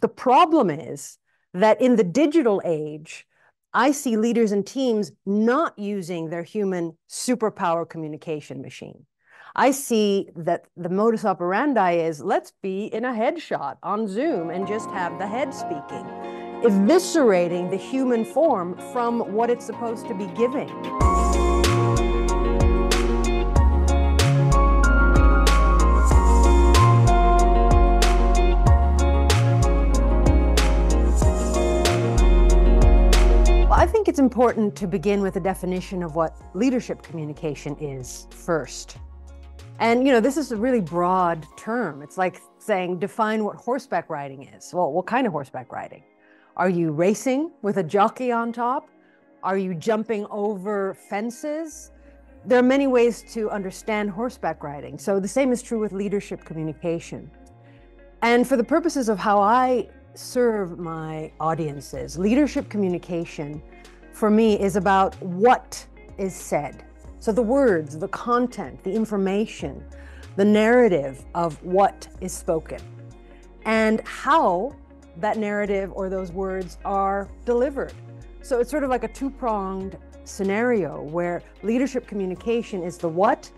the problem is that in the digital age, I see leaders and teams not using their human superpower communication machine. I see that the modus operandi is let's be in a headshot on Zoom and just have the head speaking, eviscerating the human form from what it's supposed to be giving. Think it's important to begin with a definition of what leadership communication is first. And, you know, this is a really broad term. It's like saying, define what horseback riding is. Well, what kind of horseback riding? Are you racing with a jockey on top? Are you jumping over fences? There are many ways to understand horseback riding. So the same is true with leadership communication. And for the purposes of how I serve my audiences, leadership communication for me is about what is said. So the words, the content, the information, the narrative of what is spoken, and how that narrative or those words are delivered. So it's sort of like a two pronged scenario where leadership communication is the what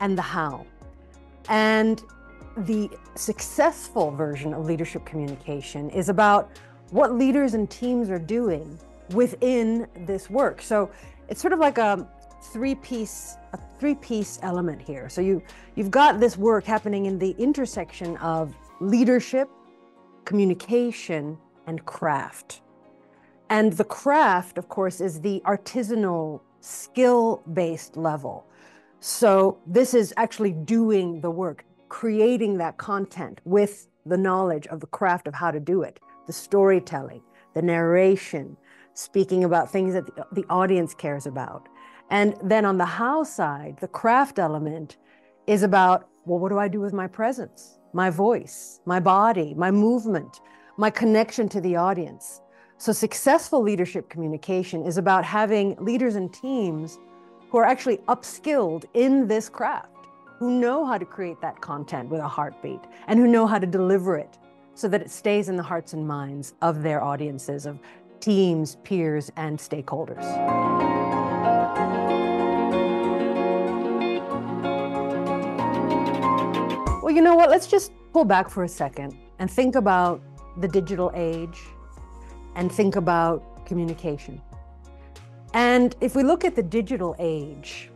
and the how. And the successful version of leadership communication is about what leaders and teams are doing within this work. So it's sort of like a three piece a three piece element here. So you you've got this work happening in the intersection of leadership, communication, and craft. And the craft, of course, is the artisanal skill based level. So this is actually doing the work, creating that content with the knowledge of the craft of how to do it, the storytelling, the narration, speaking about things that the audience cares about. And then on the how side, the craft element is about, well, what do I do with my presence, my voice, my body, my movement, my connection to the audience? So successful leadership communication is about having leaders and teams who are actually upskilled in this craft, who know how to create that content with a heartbeat and who know how to deliver it so that it stays in the hearts and minds of their audiences, of teams, peers, and stakeholders. Well, you know what? Let's just pull back for a second and think about the digital age and think about communication. And if we look at the digital age,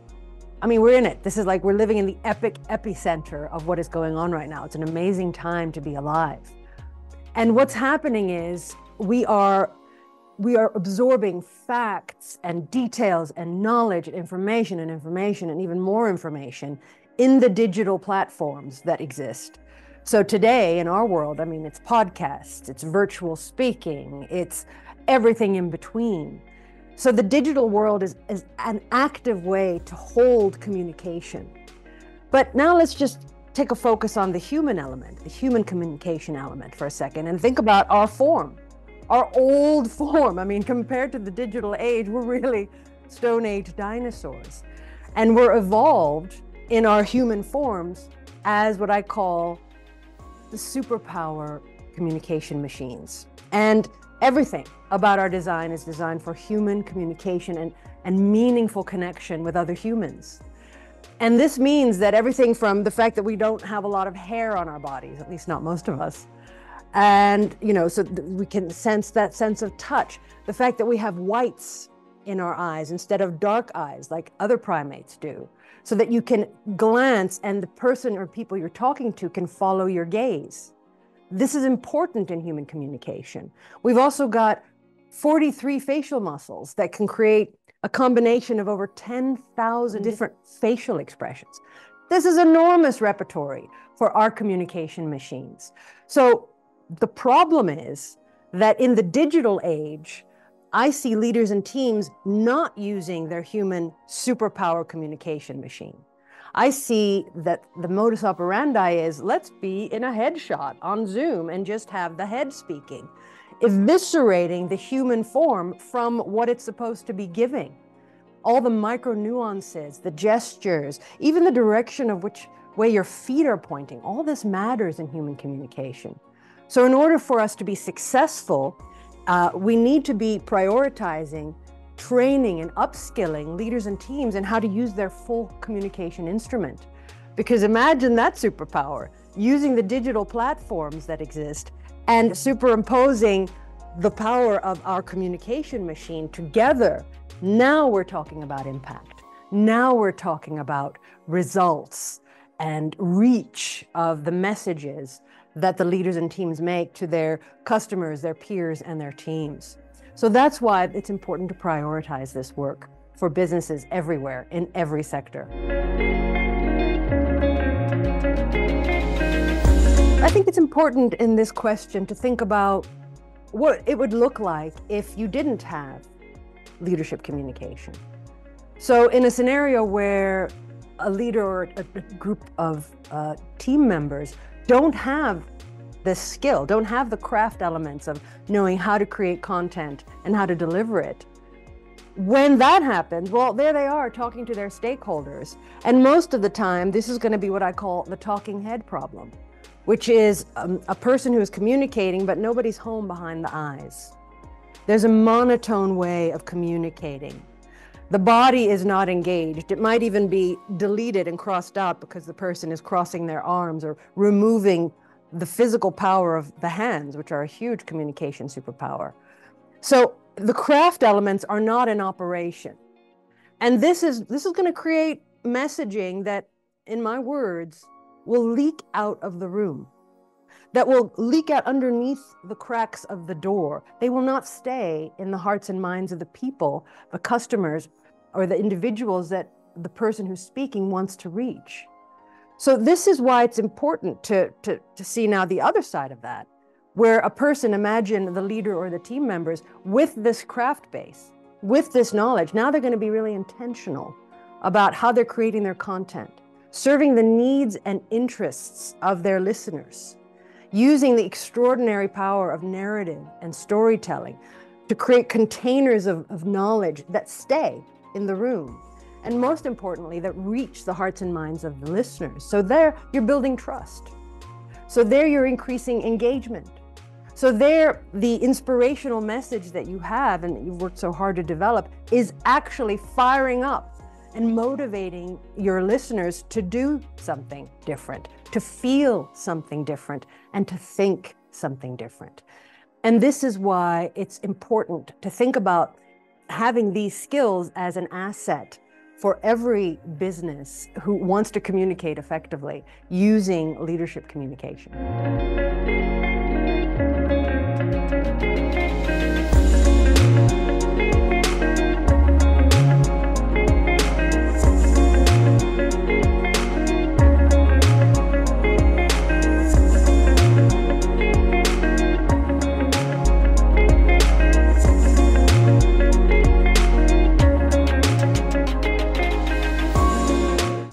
I mean, we're in it. This is like we're living in the epic epicenter of what is going on right now. It's an amazing time to be alive. And what's happening is we are we are absorbing facts and details and knowledge and information and information and even more information in the digital platforms that exist. So today in our world, I mean, it's podcasts, it's virtual speaking, it's everything in between. So the digital world is, is an active way to hold communication. But now let's just take a focus on the human element, the human communication element for a second, and think about our form our old form. I mean, compared to the digital age, we're really Stone Age dinosaurs. And we're evolved in our human forms as what I call the superpower communication machines. And everything about our design is designed for human communication and, and meaningful connection with other humans. And this means that everything from the fact that we don't have a lot of hair on our bodies, at least not most of us, and, you know, so we can sense that sense of touch. The fact that we have whites in our eyes instead of dark eyes like other primates do, so that you can glance and the person or people you're talking to can follow your gaze. This is important in human communication. We've also got 43 facial muscles that can create a combination of over 10,000 mm-hmm. different facial expressions. This is enormous repertory for our communication machines. So the problem is that in the digital age, I see leaders and teams not using their human superpower communication machine. I see that the modus operandi is let's be in a headshot on Zoom and just have the head speaking, eviscerating the human form from what it's supposed to be giving. All the micro nuances, the gestures, even the direction of which way your feet are pointing, all this matters in human communication. So, in order for us to be successful, uh, we need to be prioritizing training and upskilling leaders and teams in how to use their full communication instrument. Because imagine that superpower using the digital platforms that exist and superimposing the power of our communication machine together. Now we're talking about impact. Now we're talking about results and reach of the messages that the leaders and teams make to their customers, their peers, and their teams. So that's why it's important to prioritize this work for businesses everywhere in every sector. I think it's important in this question to think about what it would look like if you didn't have leadership communication. So, in a scenario where a leader or a, group of uh, team members don't have this skill, don't have the craft elements of knowing how to create content and how to deliver it. When that happens, well, there they are talking to their stakeholders. And most of the time, this is going to be what I call the talking head problem, which is um, a person who is communicating, but nobody's home behind the eyes. There's a monotone way of communicating. The body is not engaged. It might even be deleted and crossed out because the person is crossing their arms or removing the physical power of the hands, which are a huge communication superpower. So the craft elements are not in operation. And this is this is going to create messaging that, in my words, will leak out of the room that will leak out underneath the cracks of the door. They will not stay in the hearts and minds of the people, the customers, or the individuals that the person who's speaking wants to reach. So this is why it's important to, to, to see now the other side of that, where a person, imagine the leader or the team members with this craft base, with this knowledge, now they're going to be really intentional about how they're creating their content, serving the needs and interests of their listeners using the extraordinary power of narrative and storytelling to create containers of, of knowledge that stay in the room. And most importantly, that reach the hearts and minds of the listeners. So there you're building trust. So there you're increasing engagement. So there, the inspirational message that you have and that you've worked so hard to develop is actually firing up and motivating your listeners to do something different, to feel something different, and to think something different. And this is why it's important to think about having these skills as an asset for every business who wants to communicate effectively using leadership communication.